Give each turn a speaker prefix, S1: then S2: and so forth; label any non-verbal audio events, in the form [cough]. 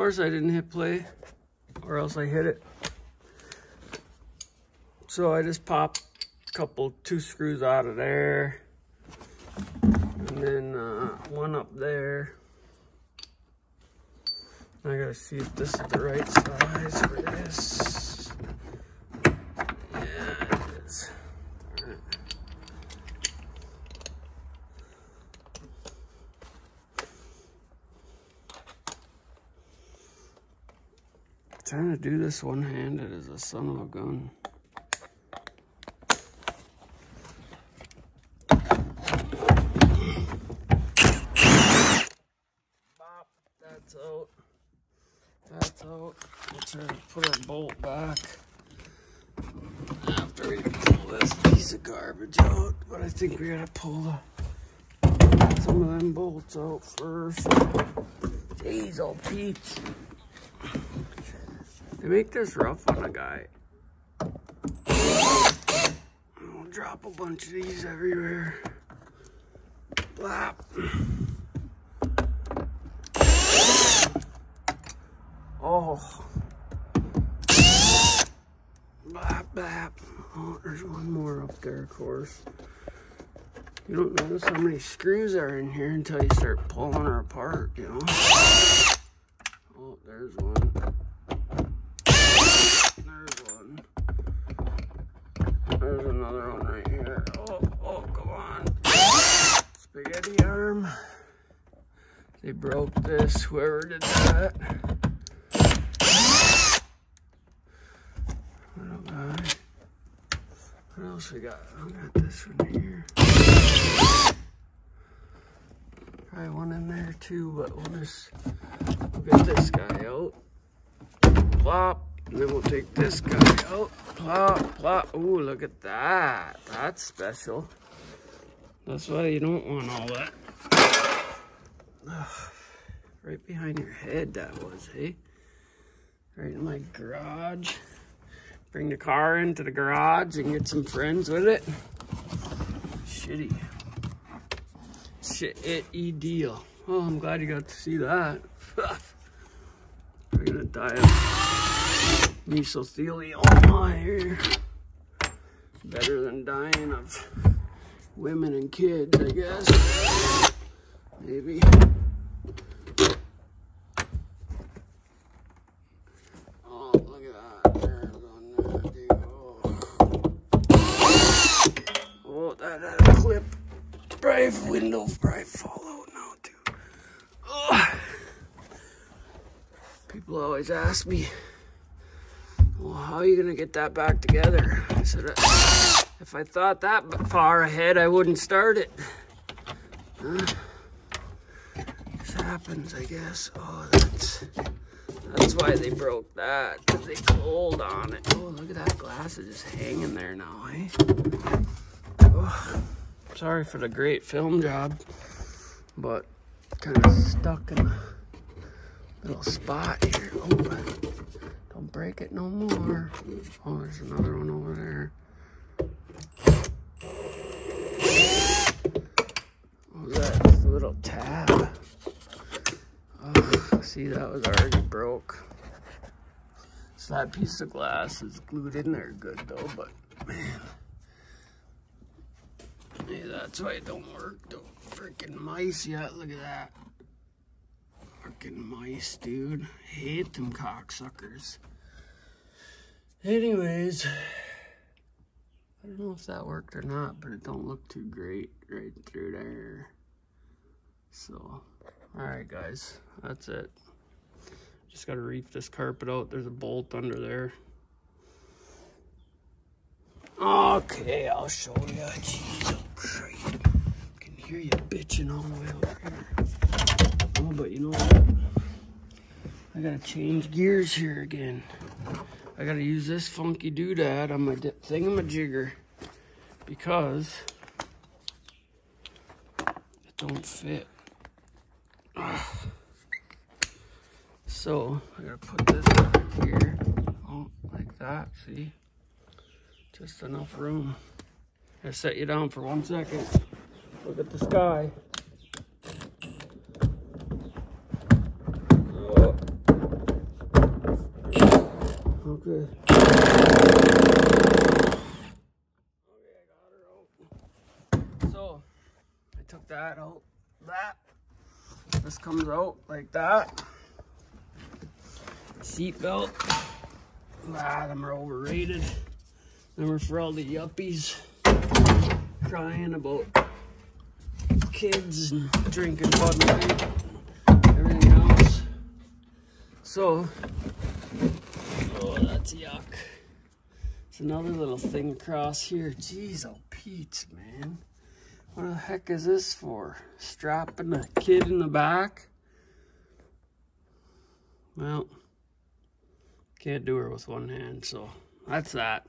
S1: course I didn't hit play or else I hit it. So I just popped a couple, two screws out of there. And then uh, one up there. I gotta see if this is the right size for this. Trying to do this one-handed is a son of a gun. Bop, that's out. That's out. We'll try to put our bolt back after we pull this piece of garbage out. But I think we gotta pull the, some of them bolts out first. Jeez, old Pete. They make this rough on a guy. I'll drop a bunch of these everywhere. Blap. Oh. Blap, blap. Oh, there's one more up there, of course. You don't notice how many screws are in here until you start pulling her apart, you know? Oh, there's one. There's one. There's another one right here. Oh, oh, come on. Spaghetti arm. They broke this, whoever did that. Little guy. What else we got? I got this one here. Probably one in there too, but we'll just we'll get this guy out. Plop. And then we'll take this guy out. Plop, plop. Ooh, look at that. That's special. That's why you don't want all that. Ugh. Right behind your head that was, hey? Right in my garage. Bring the car into the garage and get some friends with it. Shitty. Shit-y deal. Oh, I'm glad you got to see that. [laughs] We're gonna die mesothelioma here. Better than dying of women and kids, I guess. Maybe. Oh, look at that. Dude. Oh. That clip. Brave window, brave out now, too. Oh. People always ask me, well, how are you going to get that back together? Said, if I thought that far ahead, I wouldn't start it. Huh? This happens, I guess. Oh, that's that's why they broke that, because they pulled on it. Oh, look at that glass is just hanging there now, eh? Oh, sorry for the great film job, but kind of stuck in a little spot here. Oh, don't break it no more. Oh, there's another one over there. Oh, was that? Little tab. Oh, see, that was already broke. So that piece of glass is glued in there good though, but man. That's why it don't work Don't Freaking mice yet, look at that. Freaking mice, dude. Hate them cocksuckers. Anyways, I don't know if that worked or not, but it don't look too great right through there. So, alright guys, that's it. Just gotta reef this carpet out. There's a bolt under there. Okay, I'll show you. Jeez, oh Christ. I can hear you bitching all the way over here. But you know what? I gotta change gears here again. I gotta use this funky doodad on my thingamajigger because it don't fit. Ugh. [sighs] So I gotta put this here, oh, like that, see? Just enough room. I set you down for one second. Look at the sky. Okay. Okay. So, I took that out. That. This comes out like that. Seat belt. Ah, them are overrated. Them are for all the yuppies crying about kids and drinking Bud Light, everything else. So, that's yuck. It's another little thing across here. Jeez, oh, Pete, man. What the heck is this for? Strapping a kid in the back? Well, can't do her with one hand, so that's that.